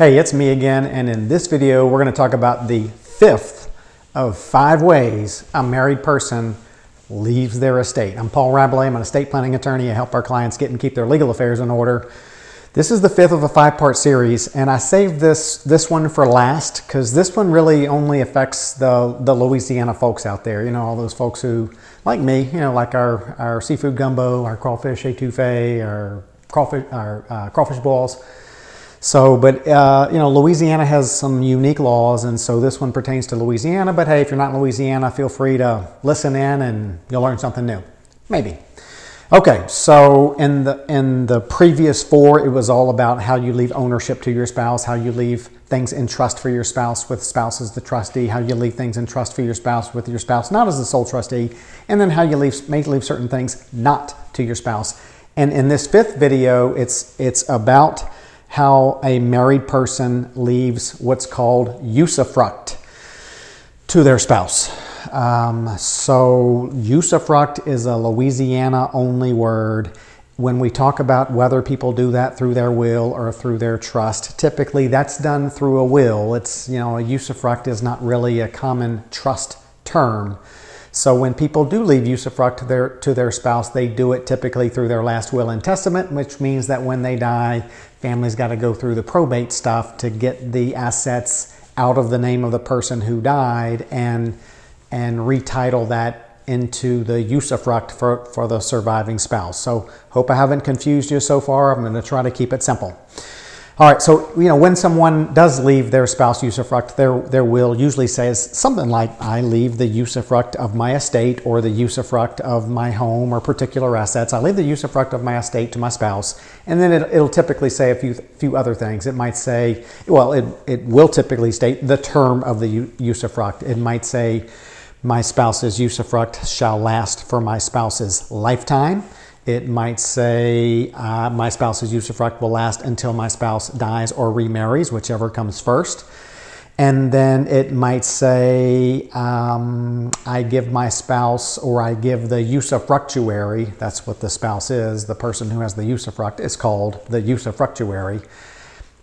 Hey, it's me again, and in this video, we're going to talk about the fifth of five ways a married person leaves their estate. I'm Paul Rabalais. I'm an estate planning attorney. I help our clients get and keep their legal affairs in order. This is the fifth of a five-part series, and I saved this this one for last because this one really only affects the the Louisiana folks out there. You know, all those folks who, like me, you know, like our our seafood gumbo, our crawfish etouffee, our crawfish our uh, crawfish balls so, but uh, you know, Louisiana has some unique laws, and so this one pertains to Louisiana. But hey, if you're not in Louisiana, feel free to listen in, and you'll learn something new. Maybe. Okay, so in the in the previous four, it was all about how you leave ownership to your spouse, how you leave things in trust for your spouse with spouse as the trustee, how you leave things in trust for your spouse with your spouse not as the sole trustee, and then how you leave may leave certain things not to your spouse. And in this fifth video, it's it's about how a married person leaves what's called usufruct to their spouse. Um, so, usufruct is a Louisiana only word. When we talk about whether people do that through their will or through their trust, typically that's done through a will. It's, you know, a usufruct is not really a common trust term. So when people do leave usufruct to their, to their spouse, they do it typically through their last will and testament, which means that when they die, family's got to go through the probate stuff to get the assets out of the name of the person who died and, and retitle that into the usufruct for, for the surviving spouse. So hope I haven't confused you so far. I'm going to try to keep it simple. All right, so you know when someone does leave their spouse usufruct, their their will usually says something like, "I leave the usufruct of my estate or the usufruct of my home or particular assets. I leave the usufruct of my estate to my spouse," and then it, will typically say a few few other things. It might say, well, it it will typically state the term of the usufruct. It might say, "My spouse's usufruct shall last for my spouse's lifetime." It might say, uh, my spouse's usufruct will last until my spouse dies or remarries, whichever comes first. And then it might say, um, I give my spouse or I give the usufructuary, that's what the spouse is, the person who has the usufruct is called the usufructuary.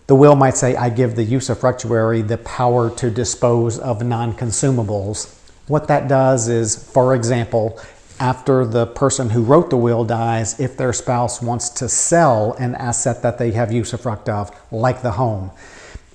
The will might say, I give the usufructuary the power to dispose of non consumables. What that does is, for example, after the person who wrote the will dies if their spouse wants to sell an asset that they have usufruct of, like the home.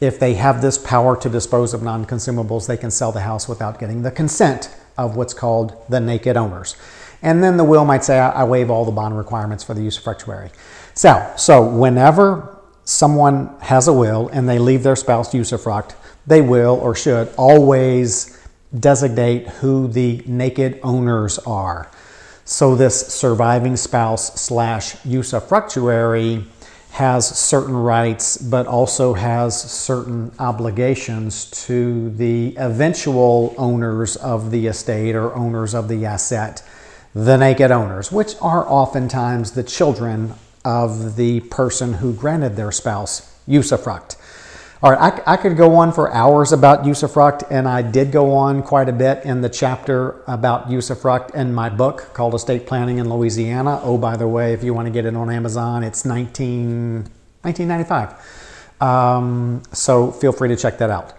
If they have this power to dispose of non consumables, they can sell the house without getting the consent of what's called the naked owners. And then the will might say, I waive all the bond requirements for the usufructuary. So, so whenever someone has a will and they leave their spouse usufruct, they will or should always designate who the naked owners are. So this surviving spouse slash usufructuary has certain rights, but also has certain obligations to the eventual owners of the estate or owners of the asset, the naked owners, which are oftentimes the children of the person who granted their spouse usufruct. All right, I, I, could go on for hours about usufruct, and I did go on quite a bit in the chapter about usufruct in my book called Estate Planning in Louisiana. Oh, by the way, if you want to get it on Amazon, it's 19, 1995. Um, so feel free to check that out.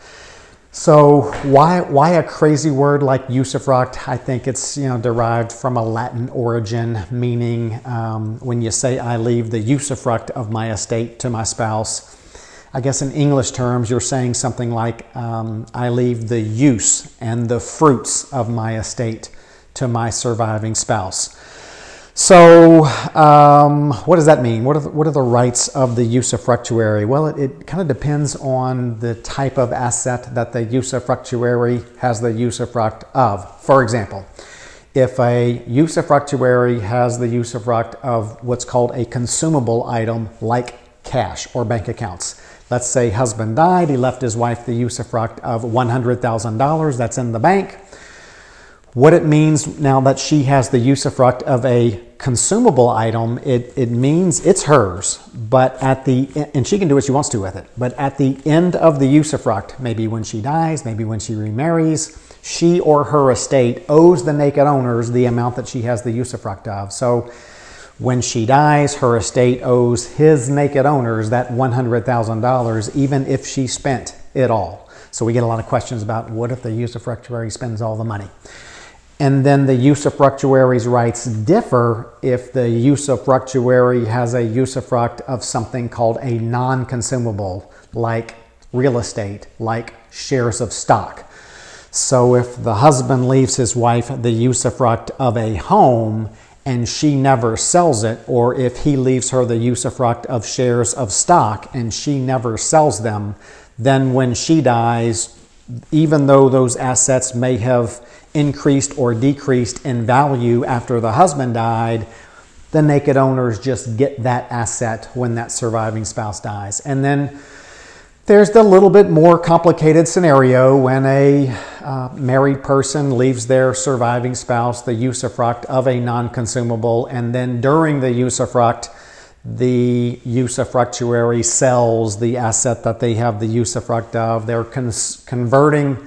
So why why a crazy word like usufruct? I think it's you know derived from a Latin origin, meaning um, when you say I leave the usufruct of my estate to my spouse I guess in English terms, you're saying something like, um, I leave the use and the fruits of my estate to my surviving spouse. So, um, what does that mean? What are, the, what are the rights of the usufructuary? Well, it, it kind of depends on the type of asset that the usufructuary has the usufruct of. For example, if a usufructuary has the usufruct of what's called a consumable item like cash or bank accounts, Let's say husband died, he left his wife the usufruct of $100,000 that's in the bank. What it means now that she has the usufruct of a consumable item, it, it means it's hers, but at the, and she can do what she wants to with it, but at the end of the usufruct, maybe when she dies, maybe when she remarries, she or her estate owes the naked owners the amount that she has the usufruct of. So When she dies, her estate owes his naked owners that $100,000, even if she spent it all. So we get a lot of questions about what if the usufructuary spends all the money? And then the usufructuary's rights differ if the usufructuary has a usufruct of something called a non-consumable, like real estate, like shares of stock. So if the husband leaves his wife the usufruct of a home and she never sells it, or if he leaves her the usufruct of shares of stock and she never sells them, then when she dies, even though those assets may have increased or decreased in value after the husband died, the naked owners just get that asset when that surviving spouse dies. And then there's the little bit more complicated scenario when a uh, married person leaves their surviving spouse the usufruct of a non-consumable, and then during the usufruct, the usufructuary sells the asset that they have the usufruct of. They're converting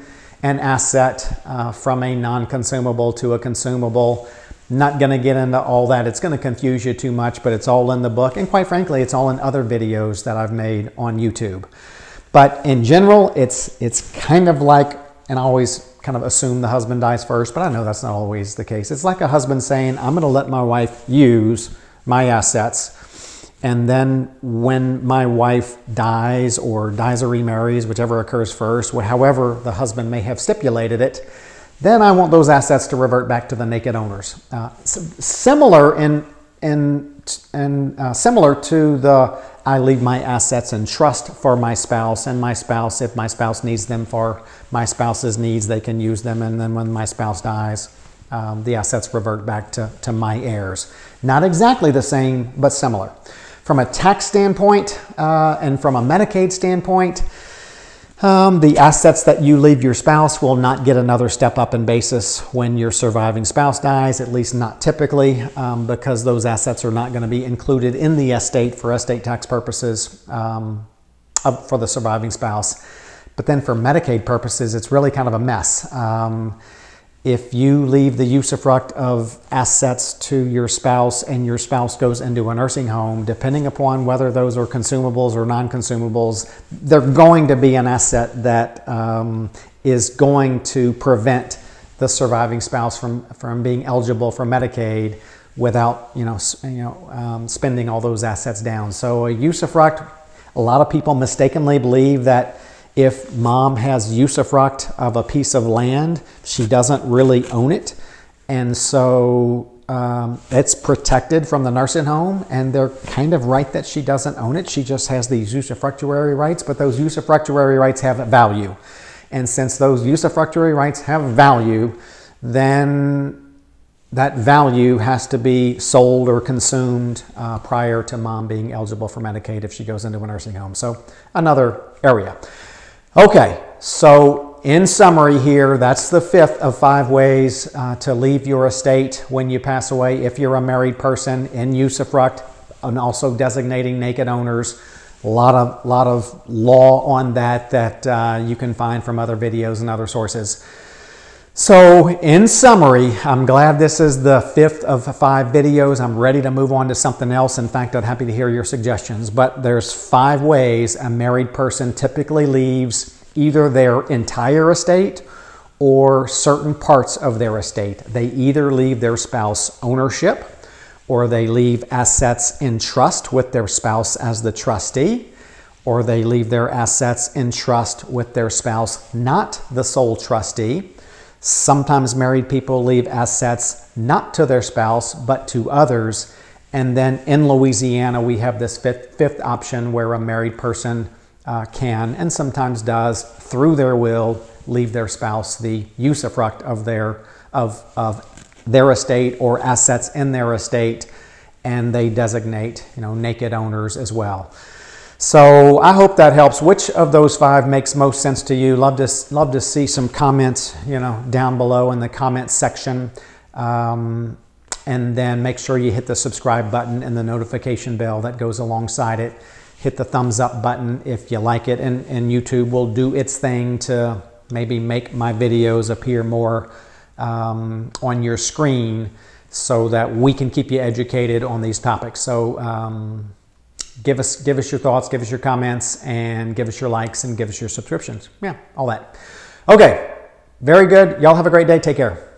an asset uh, from a non-consumable to a consumable. Not going to get into all that. It's going to confuse you too much, but it's all in the book. And quite frankly, it's all in other videos that I've made on YouTube. But in general, it's, it's kind of like, and I always kind of assume the husband dies first, but I know that's not always the case. It's like a husband saying, I'm going to let my wife use my assets. And then when my wife dies or dies or remarries, whichever occurs first, however the husband may have stipulated it, then I want those assets to revert back to the naked owners. Uh, similar in, in, in uh, similar to the I leave my assets in trust for my spouse and my spouse, if my spouse needs them for my spouse's needs, they can use them. And then when my spouse dies, um, the assets revert back to, to my heirs. Not exactly the same, but similar. From a tax standpoint uh, and from a Medicaid standpoint, um, the assets that you leave your spouse will not get another step up in basis when your surviving spouse dies, at least not typically, um, because those assets are not going to be included in the estate for estate tax purposes um, for the surviving spouse. But then for Medicaid purposes, it's really kind of a mess. If you leave the usufruct of assets to your spouse and your spouse goes into a nursing home, depending upon whether those are consumables or non consumables, they're going to be an asset that um, is going to prevent the surviving spouse from, from being eligible for Medicaid without you know, you know um, spending all those assets down. So a usufruct, a lot of people mistakenly believe that if mom has usufruct of a piece of land, she doesn't really own it. And so um, it's protected from the nursing home, and they're kind of right that she doesn't own it. She just has these usufructuary rights, but those usufructuary rights have value. And since those usufructuary rights have value, then that value has to be sold or consumed uh, prior to mom being eligible for Medicaid if she goes into a nursing home. So another area. Okay, so in summary here, that's the fifth of five ways uh, to leave your estate when you pass away if you're a married person in usufruct and also designating naked owners. A lot of, lot of law on that that uh, you can find from other videos and other sources. So in summary, I'm glad this is the fifth of five videos. I'm ready to move on to something else. In fact, I'm happy to hear your suggestions, but there's five ways a married person typically leaves either their entire estate or certain parts of their estate. They either leave their spouse ownership or they leave assets in trust with their spouse as the trustee or they leave their assets in trust with their spouse, not the sole trustee Sometimes married people leave assets not to their spouse, but to others. And then in Louisiana, we have this fifth, fifth option where a married person uh, can and sometimes does, through their will, leave their spouse the usufruct of their, of, of their estate or assets in their estate, and they designate you know, naked owners as well. So I hope that helps. Which of those five makes most sense to you? Love to, love to see some comments, you know, down below in the comments section. Um, and then make sure you hit the subscribe button and the notification bell that goes alongside it. Hit the thumbs up button if you like it, and, and YouTube will do its thing to maybe make my videos appear more um, on your screen so that we can keep you educated on these topics. So um, give us give us your thoughts, give us your comments, and give us your likes and give us your subscriptions. Yeah, all that. Okay, very good. Y'all have a great day. Take care.